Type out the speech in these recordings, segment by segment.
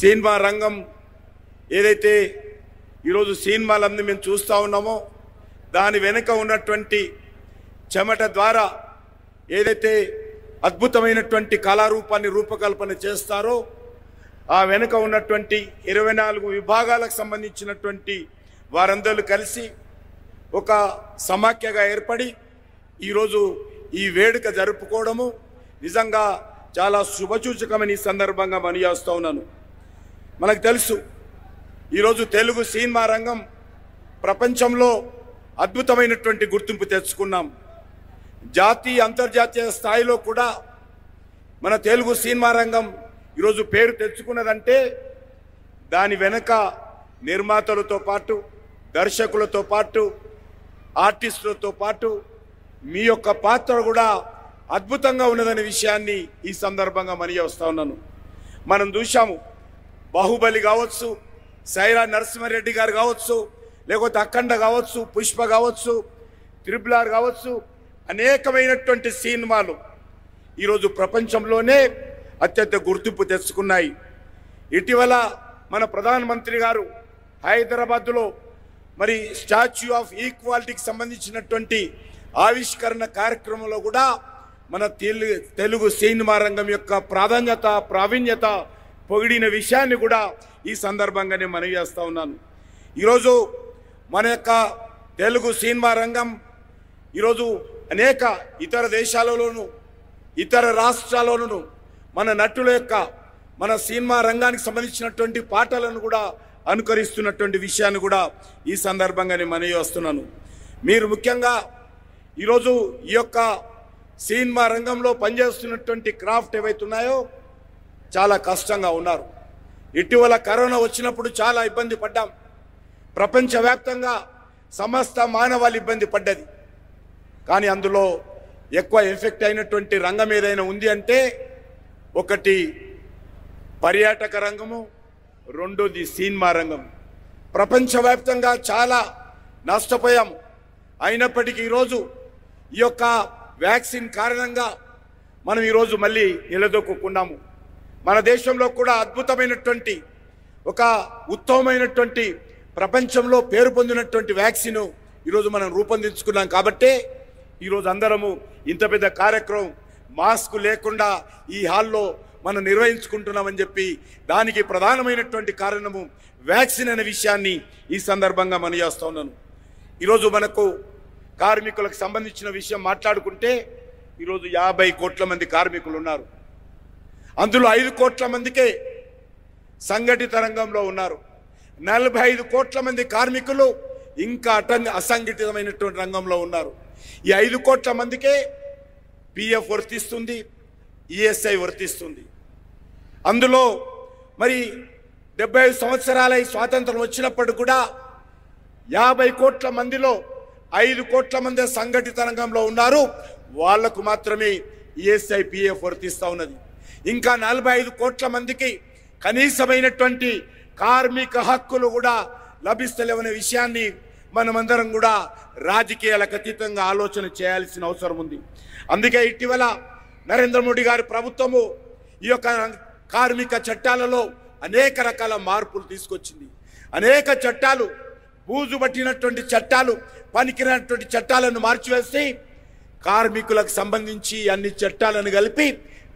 Cinema రంగం ఏదైతే ఈరోజు సినిమాలన్నీ మేము చూస్తూ ఉన్నామో దాని వెనుక ఉన్నటువంటి చెమట ద్వారా ఏదైతే అద్భుతమైనటువంటి కళారూపాన్ని రూపకల్పన చేస్తారో ఆ వెనుక ఉన్నటువంటి ఇరవై నాలుగు విభాగాలకు సంబంధించినటువంటి వారందరూ కలిసి ఒక సమాఖ్యగా ఏర్పడి ఈరోజు ఈ వేడుక జరుపుకోవడము నిజంగా చాలా శుభసూచకమని ఈ సందర్భంగా మనియాస్తూ ఉన్నాను. మనకు తెలుసు ఈరోజు తెలుగు సినిమా రంగం ప్రపంచంలో అద్భుతమైనటువంటి గుర్తింపు తెచ్చుకున్నాం. జాతీయ అంతర్జాతీయ స్థాయిలో కూడా మన తెలుగు సినిమా రంగం ఈరోజు పేరు తెచ్చుకున్నదంటే దాని వెనుక నిర్మాతలతో పాటు దర్శకులతో పాటు ఆర్టిస్టులతో పాటు మీ యొక్క పాత్ర కూడా అద్భుతంగా ఉన్నదనే విషయాన్ని ఈ సందర్భంగా వస్తా ఉన్నాను. మనం చూశాము బాహుబలి కావచ్చు సైరా నరసింహారెడ్డి గారు కావచ్చు లేకపోతే అఖండ కావచ్చు పుష్ప కావచ్చు త్రిపుల్ ఆర్ కావచ్చు అనేకమైనటువంటి సినిమాలు ఈరోజు ప్రపంచంలోనే అత్యంత గుర్తింపు తెచ్చుకున్నాయి. ఇటీవల మన ప్రధానమంత్రి గారు హైదరాబాద్లో మరి స్టాచ్యూ ఆఫ్ ఈక్వాలిటీకి సంబంధించినటువంటి ఆవిష్కరణ కార్యక్రమంలో కూడా మన తెలుగు తెలుగు సినిమా రంగం యొక్క ప్రాధాన్యత ప్రావీణ్యత పొగిడిన విషయాన్ని కూడా ఈ సందర్భంగా నేను మనవి చేస్తూ ఉన్నాను. ఈరోజు మన యొక్క తెలుగు సినిమా రంగం ఈరోజు అనేక ఇతర దేశాలలోనూ ఇతర రాష్ట్రాల్లోనూ మన నటుల యొక్క మన సినిమా రంగానికి సంబంధించినటువంటి పాటలను కూడా అనుకరిస్తున్నటువంటి విషయాన్ని కూడా ఈ సందర్భంగా నేను మనవి వస్తున్నాను మీరు ముఖ్యంగా ఈరోజు ఈ యొక్క సినిమా రంగంలో పనిచేస్తున్నటువంటి క్రాఫ్ట్ ఏవైతున్నాయో చాలా కష్టంగా ఉన్నారు. ఇటీవల కరోనా వచ్చినప్పుడు చాలా ఇబ్బంది పడ్డాం. ప్రపంచవ్యాప్తంగా సమస్త మానవాళి ఇబ్బంది పడ్డది. కానీ అందులో ఎక్కువ ఎఫెక్ట్ అయినటువంటి రంగం ఏదైనా ఉంది అంటే ఒకటి పర్యాటక రంగము రెండోది సినిమా రంగం. ప్రపంచవ్యాప్తంగా చాలా నష్టపోయాము. అయినప్పటికీ ఈరోజు ఈ యొక్క వ్యాక్సిన్ కారణంగా మనం ఈరోజు మళ్ళీ నిలదొక్కున్నాము మన దేశంలో కూడా అద్భుతమైనటువంటి ఒక ఉత్తమమైనటువంటి ప్రపంచంలో పేరు పొందినటువంటి వ్యాక్సిన్ ఈరోజు మనం రూపొందించుకున్నాం. కాబట్టే ఈరోజు అందరము ఇంత పెద్ద కార్యక్రమం మాస్క్ లేకుండా ఈ హాల్లో మనం నిర్వహించుకుంటున్నామని చెప్పి దానికి ప్రధానమైనటువంటి కారణము వ్యాక్సిన్ అనే విషయాన్ని ఈ సందర్భంగా మనం చేస్తూ ఉన్నాను. ఈరోజు మనకు కార్మికులకు సంబంధించిన విషయం మాట్లాడుకుంటే ఈరోజు యాభై కోట్ల మంది కార్మికులు ఉన్నారు. అందులో ఐదు కోట్ల మందికే సంఘటిత రంగంలో ఉన్నారు. నలభై ఐదు కోట్ల మంది కార్మికులు ఇంకా అటన్ అసంఘటితమైనటువంటి రంగంలో ఉన్నారు. ఈ ఐదు కోట్ల మందికే పిఎఫ్ వర్తిస్తుంది ఈఎస్ఐ వర్తిస్తుంది. అందులో మరి డెబ్బై ఐదు సంవత్సరాలై స్వాతంత్రం వచ్చినప్పుడు కూడా యాభై కోట్ల మందిలో ఐదు కోట్ల మంది సంఘటిత రంగంలో ఉన్నారు. వాళ్ళకు మాత్రమే ఈఎస్ఐ పిఎఫ్ వర్తిస్తూ ఉన్నది. ఇంకా నలభై ఐదు కోట్ల మందికి కనీసమైనటువంటి కార్మిక హక్కులు కూడా లభిస్తలేవనే విషయాన్ని మనమందరం కూడా రాజకీయాలకు అతీతంగా ఆలోచన చేయాల్సిన అవసరం ఉంది. అందుకే ఇటీవల నరేంద్ర మోడీ గారి ప్రభుత్వము ఈ యొక్క కార్మిక చట్టాలలో అనేక రకాల మార్పులు తీసుకొచ్చింది. అనేక చట్టాలు బూజు పట్టినటువంటి చట్టాలు పనికినటువంటి చట్టాలను మార్చివేసి కార్మికులకు సంబంధించి అన్ని చట్టాలను కలిపి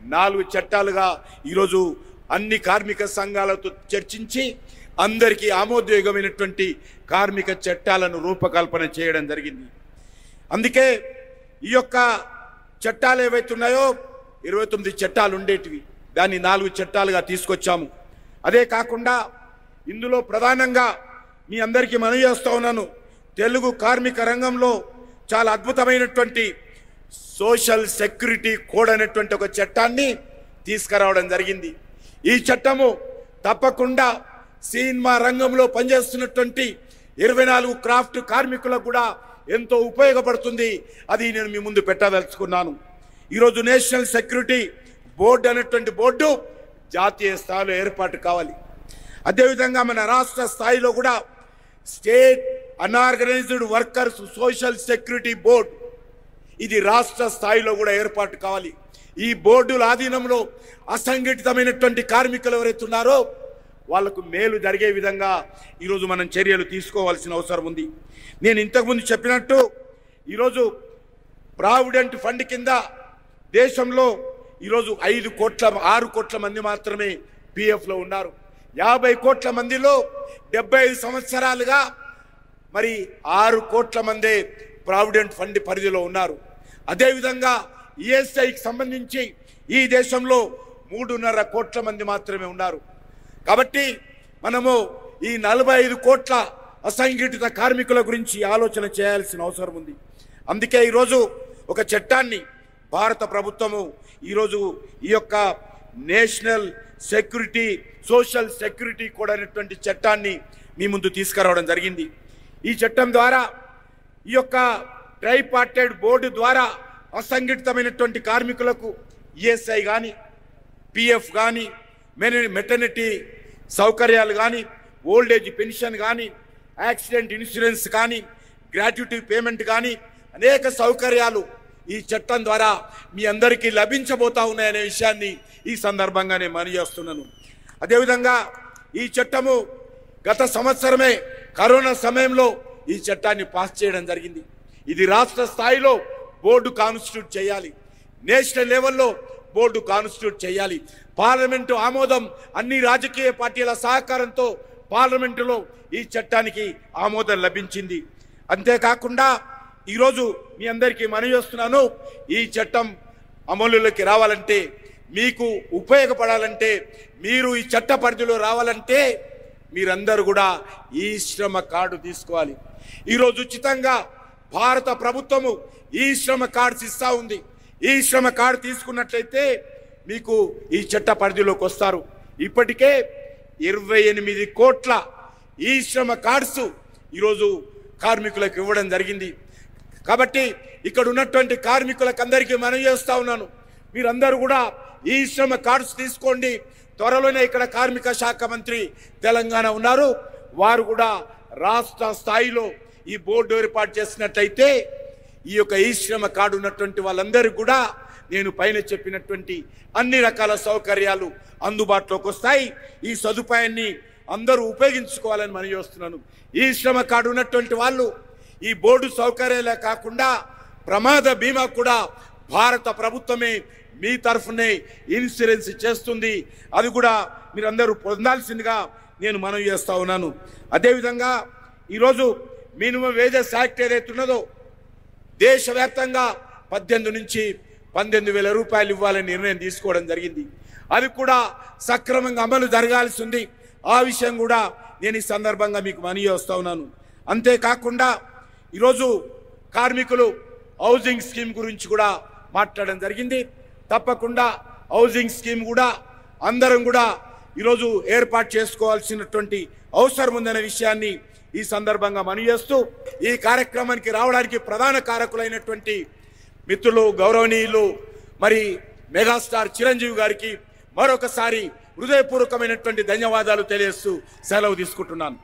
నాలుగు చట్టాలుగా ఈరోజు అన్ని కార్మిక సంఘాలతో చర్చించి అందరికీ ఆమోదయోగమైనటువంటి కార్మిక చట్టాలను రూపకల్పన చేయడం జరిగింది. అందుకే ఈ యొక్క చట్టాలు ఏవైతున్నాయో ఇరవై తొమ్మిది చట్టాలు ఉండేటివి. దాన్ని నాలుగు చట్టాలుగా తీసుకొచ్చాము. అదే కాకుండా ఇందులో ప్రధానంగా మీ అందరికీ మనవి చేస్తూ ఉన్నాను. తెలుగు కార్మిక రంగంలో చాలా అద్భుతమైనటువంటి సోషల్ సెక్యూరిటీ కోడ్ అనేటువంటి ఒక చట్టాన్ని తీసుకురావడం జరిగింది. ఈ చట్టము తప్పకుండా సినిమా రంగంలో పనిచేస్తున్నటువంటి ఇరవై నాలుగు క్రాఫ్ట్ కార్మికులకు కూడా ఎంతో ఉపయోగపడుతుంది. అది నేను మీ ముందు పెట్టదలుచుకున్నాను. ఈరోజు నేషనల్ సెక్యూరిటీ బోర్డు అనేటువంటి బోర్డు జాతీయ స్థాయిలో ఏర్పాటు కావాలి. అదేవిధంగా మన రాష్ట్ర స్థాయిలో కూడా state unorganized workers social security board ఇది రాష్ట్ర స్థాయిలో కూడా ఏర్పాటు కావాలి. ఈ బోర్డుల ఆధీనంలో అసంఘటితమైనటువంటి కార్మికులు ఎవరైతే ఉన్నారో వాళ్ళకు మేలు జరిగే విధంగా ఈరోజు మనం చర్యలు తీసుకోవాల్సిన అవసరం ఉంది. నేను ఇంతకుముందు చెప్పినట్టు ఈరోజు ప్రావిడెంట్ ఫండ్ కింద దేశంలో ఈరోజు ఐదు కోట్ల ఆరు కోట్ల మంది మాత్రమే పిఎఫ్లో ఉన్నారు. యాభై కోట్ల మందిలో డెబ్బై ఐదు సంవత్సరాలుగా మరి ఆరు కోట్ల మందే ప్రావిడెంట్ ఫండ్ పరిధిలో ఉన్నారు. అదేవిధంగా ఈఎస్ఐకి సంబంధించి ఈ దేశంలో మూడున్నర కోట్ల మంది మాత్రమే ఉన్నారు. కాబట్టి మనము ఈ నలభై ఐదు కోట్ల అసంఘటిత కార్మికుల గురించి ఆలోచన చేయాల్సిన అవసరం ఉంది. అందుకే ఈరోజు ఒక చట్టాన్ని భారత ప్రభుత్వము ఈరోజు ఈ యొక్క నేషనల్ సెక్యూరిటీ సోషల్ సెక్యూరిటీ కూడా అనేటువంటి చట్టాన్ని మీ ముందు తీసుకురావడం జరిగింది. ఈ చట్టం ద్వారా ఈ యొక్క ట్రైపార్టెడ్ బోర్డు ద్వారా అసంఘటితమైనటువంటి కార్మికులకు ఈఎస్ఐ కానీ పిఎఫ్ కానీ మెటర్నిటీ సౌకర్యాలు కానీ ఓల్డేజ్ పెన్షన్ కానీ యాక్సిడెంట్ ఇన్సూరెన్స్ కానీ గ్రాట్యుటీ పేమెంట్ కానీ అనేక సౌకర్యాలు ఈ చట్టం ద్వారా మీ అందరికీ లభించబోతా ఉన్నాయనే విషయాన్ని ఈ సందర్భంగా నేను మనవి చేస్తున్నాను. అదేవిధంగా ఈ చట్టము గత సంవత్సరమే కరోనా సమయంలో ఈ చట్టాన్ని పాస్ చేయడం జరిగింది. ఇది రాష్ట్ర స్థాయిలో బోర్డు కాన్స్టిట్యూట్ చేయాలి. నేషనల్ లెవెల్లో బోర్డు కాన్స్టిట్యూట్ చేయాలి. పార్లమెంటు ఆమోదం అన్ని రాజకీయ పార్టీల సహకారంతో పార్లమెంటులో ఈ చట్టానికి ఆమోదం లభించింది. అంతేకాకుండా ఈరోజు మీ అందరికీ మనవి చేస్తున్నాను ఈ చట్టం అమలులోకి రావాలంటే మీకు ఉపయోగపడాలంటే మీరు ఈ చట్ట పరిధిలో రావాలంటే మీరందరూ కూడా ఈ శ్రమ కార్డు తీసుకోవాలి. ఈరోజు ఉచితంగా భారత ప్రభుత్వము ఈ శ్రమ కార్డ్స్ ఇస్తా ఉంది. ఈ శ్రమ కార్డు తీసుకున్నట్లయితే మీకు ఈ చట్ట పరిధిలోకి వస్తారు. ఇప్పటికే ఇరవై ఎనిమిది కోట్ల ఈ శ్రమ కార్డ్స్ ఈరోజు కార్మికులకు ఇవ్వడం జరిగింది. కాబట్టి ఇక్కడ ఉన్నటువంటి కార్మికులకు అందరికీ మనం చేస్తూ ఉన్నాను. మీరందరూ కూడా ఈ శ్రమ కార్డ్స్ తీసుకోండి. త్వరలోనే ఇక్కడ కార్మిక శాఖ మంత్రి తెలంగాణ ఉన్నారు. వారు కూడా రాష్ట్ర స్థాయిలో ఈ బోర్డు ఏర్పాటు చేసినట్లయితే ఈ యొక్క ఈ శ్రమ కార్డు ఉన్నటువంటి వాళ్ళందరికీ కూడా నేను పైన చెప్పినటువంటి అన్ని రకాల సౌకర్యాలు అందుబాటులోకి వస్తాయి. ఈ సదుపాయాన్ని అందరూ ఉపయోగించుకోవాలని మనం చేస్తున్నాను. ఈ శ్రమ కార్డు ఉన్నటువంటి వాళ్ళు ఈ బోర్డు సౌకర్యాలే కాకుండా ప్రమాద బీమా కూడా భారత ప్రభుత్వమే మీ తరఫునే ఇన్సూరెన్స్ చేస్తుంది. అది కూడా మీరందరూ పొందాల్సిందిగా నేను మనవి చేస్తా ఉన్నాను. అదేవిధంగా ఈరోజు మినిమం వేజెస్ యాక్ట్ ఏదైతే ఉన్నదో దేశవ్యాప్తంగా పద్దెనిమిది నుంచి పద్దెనిమిది వేల రూపాయలు ఇవ్వాలని నిర్ణయం తీసుకోవడం జరిగింది. అది కూడా సక్రమంగా అమలు జరగాల్సి ఉంది ఆ విషయం కూడా నేను ఈ సందర్భంగా మీకు మనీ వస్తూ ఉన్నాను. అంతేకాకుండా ఈరోజు కార్మికులు హౌసింగ్ స్కీమ్ గురించి కూడా మాట్లాడడం జరిగింది. తప్పకుండా హౌసింగ్ స్కీమ్ కూడా అందరం కూడా ఈరోజు ఏర్పాటు చేసుకోవాల్సినటువంటి అవసరం ఉందనే విషయాన్ని ఈ సందర్భంగా మనవి చేస్తూ ఈ కార్యక్రమానికి రావడానికి ప్రధాన కారకులైనటువంటి మిత్రులు గౌరవనీయులు మరి మెగాస్టార్ చిరంజీవి గారికి మరొకసారి హృదయపూర్వకమైనటువంటి ధన్యవాదాలు తెలియజేస్తూ సెలవు తీసుకుంటున్నాను.